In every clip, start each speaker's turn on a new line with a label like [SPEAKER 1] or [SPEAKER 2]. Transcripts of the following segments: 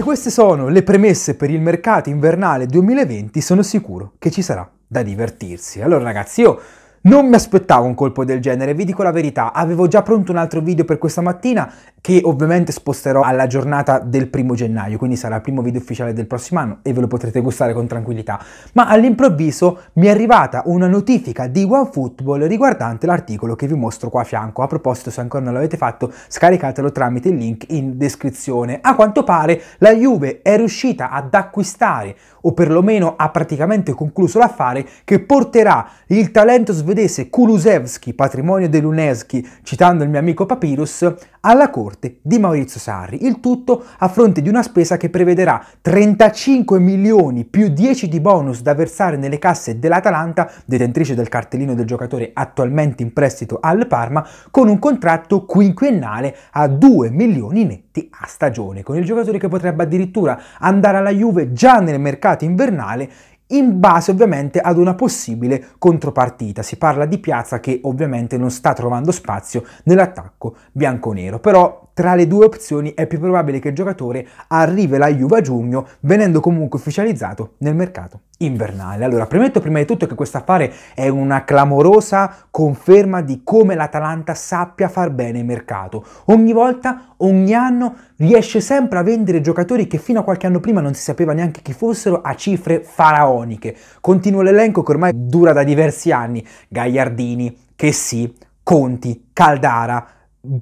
[SPEAKER 1] se queste sono le premesse per il mercato invernale 2020, sono sicuro che ci sarà da divertirsi. Allora ragazzi, io non mi aspettavo un colpo del genere, vi dico la verità, avevo già pronto un altro video per questa mattina che ovviamente sposterò alla giornata del primo gennaio, quindi sarà il primo video ufficiale del prossimo anno e ve lo potrete gustare con tranquillità. Ma all'improvviso mi è arrivata una notifica di OneFootball riguardante l'articolo che vi mostro qua a fianco. A proposito, se ancora non l'avete fatto, scaricatelo tramite il link in descrizione. A quanto pare la Juve è riuscita ad acquistare, o perlomeno ha praticamente concluso l'affare, che porterà il talento svedese svedese Kulusevski, patrimonio dell'UNESCI, citando il mio amico Papyrus, alla corte di Maurizio Sarri. Il tutto a fronte di una spesa che prevederà 35 milioni più 10 di bonus da versare nelle casse dell'Atalanta, detentrice del cartellino del giocatore attualmente in prestito al Parma, con un contratto quinquennale a 2 milioni netti a stagione, con il giocatore che potrebbe addirittura andare alla Juve già nel mercato invernale in base ovviamente ad una possibile contropartita. Si parla di Piazza che ovviamente non sta trovando spazio nell'attacco bianconero, però tra le due opzioni è più probabile che il giocatore arrivi alla Juve a giugno, venendo comunque ufficializzato nel mercato invernale. Allora, premetto prima di tutto che questo affare è una clamorosa conferma di come l'Atalanta sappia far bene il mercato. Ogni volta, ogni anno, riesce sempre a vendere giocatori che fino a qualche anno prima non si sapeva neanche chi fossero a cifre faraoniche. Continuo l'elenco che ormai dura da diversi anni. Gagliardini, Chessy, Conti, Caldara,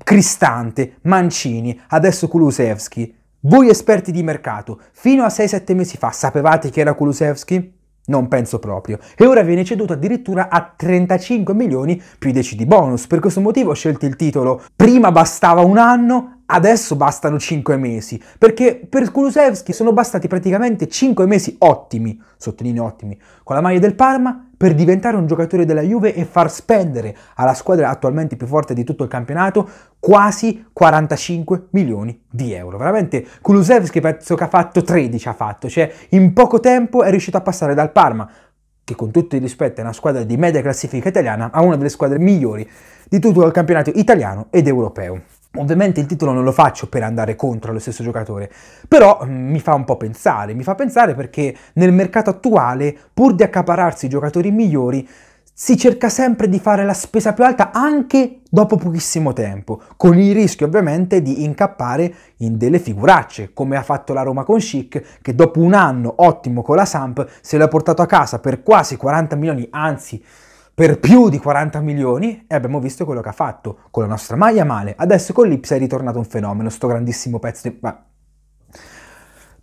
[SPEAKER 1] Cristante, Mancini, adesso Kulusevski. Voi esperti di mercato, fino a 6-7 mesi fa sapevate chi era Kulusevski? Non penso proprio. E ora viene ceduto addirittura a 35 milioni più 10 di bonus. Per questo motivo ho scelto il titolo Prima bastava un anno, adesso bastano 5 mesi, perché per Kulusevski sono bastati praticamente 5 mesi ottimi, sottolineo ottimi, con la maglia del Parma per diventare un giocatore della Juve e far spendere alla squadra attualmente più forte di tutto il campionato quasi 45 milioni di euro. Veramente Kulusevski penso che ha fatto 13 ha fatto, cioè in poco tempo è riuscito a passare dal Parma che con tutto il rispetto è una squadra di media classifica italiana, a una delle squadre migliori di tutto il campionato italiano ed europeo. Ovviamente il titolo non lo faccio per andare contro lo stesso giocatore, però mm, mi fa un po' pensare, mi fa pensare perché nel mercato attuale, pur di accapararsi i giocatori migliori, si cerca sempre di fare la spesa più alta anche dopo pochissimo tempo, con il rischio ovviamente di incappare in delle figuracce, come ha fatto la Roma con Chic, che dopo un anno ottimo con la Samp se l'ha portato a casa per quasi 40 milioni, anzi per più di 40 milioni e abbiamo visto quello che ha fatto con la nostra maglia male. Adesso con l'Ipsa è ritornato un fenomeno, sto grandissimo pezzo di...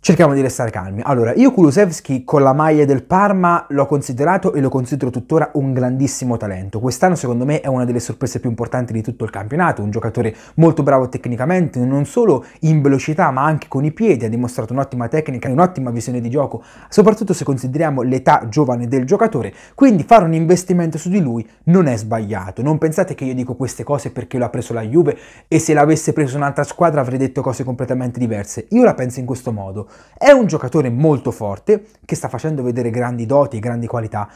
[SPEAKER 1] Cerchiamo di restare calmi. Allora, io Kulusevski con la maglia del Parma l'ho considerato e lo considero tuttora un grandissimo talento. Quest'anno secondo me è una delle sorprese più importanti di tutto il campionato, un giocatore molto bravo tecnicamente, non solo in velocità ma anche con i piedi, ha dimostrato un'ottima tecnica e un'ottima visione di gioco, soprattutto se consideriamo l'età giovane del giocatore, quindi fare un investimento su di lui non è sbagliato. Non pensate che io dico queste cose perché l'ha preso la Juve e se l'avesse preso un'altra squadra avrei detto cose completamente diverse. Io la penso in questo modo. È un giocatore molto forte, che sta facendo vedere grandi doti e grandi qualità,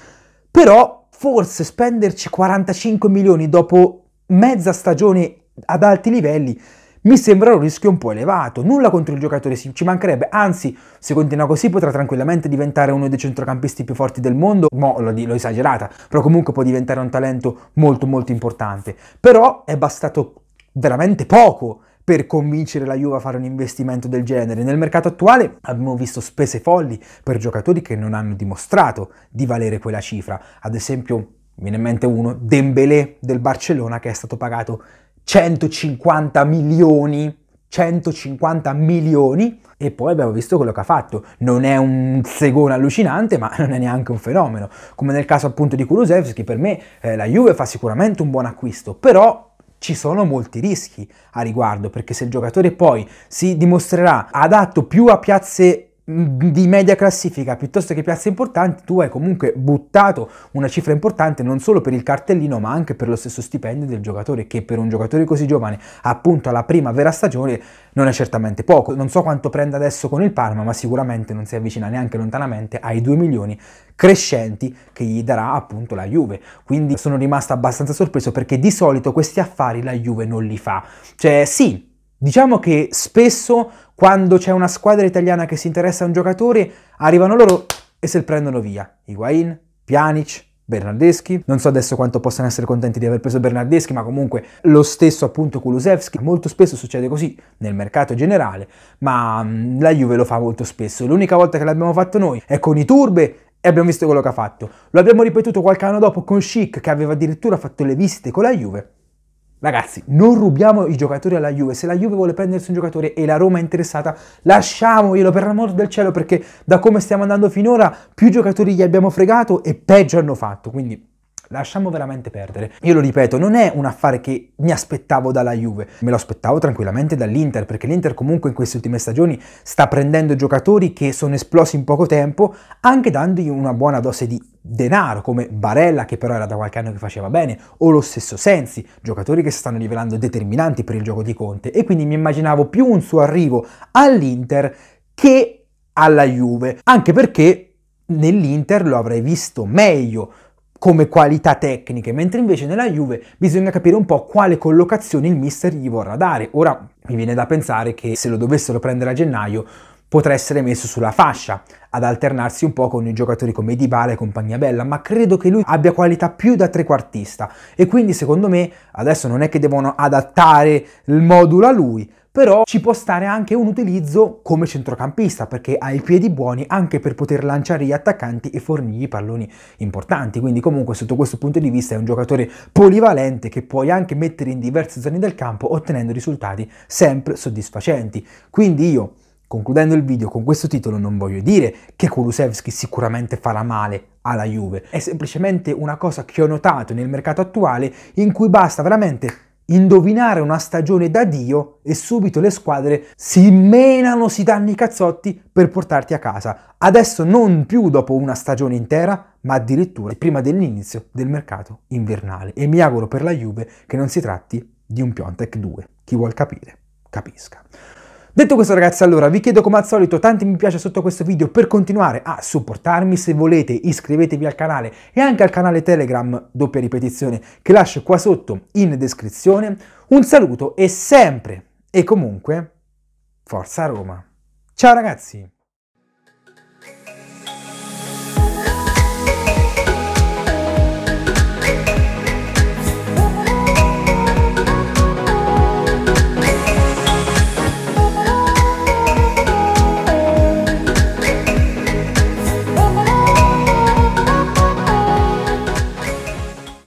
[SPEAKER 1] però forse spenderci 45 milioni dopo mezza stagione ad alti livelli mi sembra un rischio un po' elevato. Nulla contro il giocatore, ci mancherebbe, anzi, se continua così potrà tranquillamente diventare uno dei centrocampisti più forti del mondo, mo l'ho, l'ho esagerata, però comunque può diventare un talento molto molto importante. Però è bastato veramente poco per convincere la Juve a fare un investimento del genere. Nel mercato attuale abbiamo visto spese folli per giocatori che non hanno dimostrato di valere quella cifra. Ad esempio, mi viene in mente uno, Dembélé del Barcellona che è stato pagato 150 milioni 150 milioni e poi abbiamo visto quello che ha fatto. Non è un segone allucinante, ma non è neanche un fenomeno. Come nel caso appunto di Kulusevski, per me eh, la Juve fa sicuramente un buon acquisto, però ci sono molti rischi a riguardo, perché se il giocatore poi si dimostrerà adatto più a piazze di media classifica piuttosto che piazze importanti, tu hai comunque buttato una cifra importante non solo per il cartellino ma anche per lo stesso stipendio del giocatore che per un giocatore così giovane appunto alla prima vera stagione non è certamente poco. Non so quanto prenda adesso con il Parma ma sicuramente non si avvicina neanche lontanamente ai 2 milioni crescenti che gli darà appunto la Juve. Quindi sono rimasto abbastanza sorpreso perché di solito questi affari la Juve non li fa. Cioè sì, diciamo che spesso quando c'è una squadra italiana che si interessa a un giocatore, arrivano loro e se il prendono via. Higuain, Pjanic, Bernardeschi. Non so adesso quanto possano essere contenti di aver preso Bernardeschi, ma comunque lo stesso appunto Kulusevski. Molto spesso succede così nel mercato generale, ma mm, la Juve lo fa molto spesso. L'unica volta che l'abbiamo fatto noi è con i Turbe e abbiamo visto quello che ha fatto. Lo abbiamo ripetuto qualche anno dopo con Chic, che aveva addirittura fatto le visite con la Juve. Ragazzi, non rubiamo i giocatori alla Juve. Se la Juve vuole prendersi un giocatore e la Roma è interessata, lasciamoglielo per l'amor del cielo, perché da come stiamo andando finora, più giocatori gli abbiamo fregato e peggio hanno fatto. Quindi lasciamo veramente perdere. Io lo ripeto, non è un affare che mi aspettavo dalla Juve, me lo aspettavo tranquillamente dall'Inter, perché l'Inter comunque in queste ultime stagioni sta prendendo giocatori che sono esplosi in poco tempo, anche dandogli una buona dose di denaro, come Barella, che però era da qualche anno che faceva bene, o lo stesso Sensi, giocatori che si stanno rivelando determinanti per il gioco di Conte, e quindi mi immaginavo più un suo arrivo all'Inter che alla Juve, anche perché nell'Inter lo avrei visto meglio come qualità tecniche, mentre invece nella Juve bisogna capire un po' quale collocazione il mister gli vorrà dare. Ora mi viene da pensare che se lo dovessero prendere a gennaio potrà essere messo sulla fascia ad alternarsi un po' con i giocatori come Dybala e compagnia bella, ma credo che lui abbia qualità più da trequartista e quindi secondo me adesso non è che devono adattare il modulo a lui, però ci può stare anche un utilizzo come centrocampista perché ha i piedi buoni anche per poter lanciare gli attaccanti e fornirgli palloni importanti, quindi comunque sotto questo punto di vista è un giocatore polivalente che puoi anche mettere in diverse zone del campo ottenendo risultati sempre soddisfacenti. Quindi io Concludendo il video con questo titolo non voglio dire che Kulusevski sicuramente farà male alla Juve, è semplicemente una cosa che ho notato nel mercato attuale in cui basta veramente indovinare una stagione da Dio e subito le squadre si menano, si danno i cazzotti per portarti a casa. Adesso non più dopo una stagione intera, ma addirittura prima dell'inizio del mercato invernale. E mi auguro per la Juve che non si tratti di un Piontek 2. Chi vuol capire, capisca. Detto questo ragazzi, allora vi chiedo come al solito tanti mi piace sotto questo video per continuare a supportarmi, se volete iscrivetevi al canale e anche al canale Telegram, doppia ripetizione, che lascio qua sotto in descrizione. Un saluto e sempre e comunque, Forza Roma! Ciao ragazzi!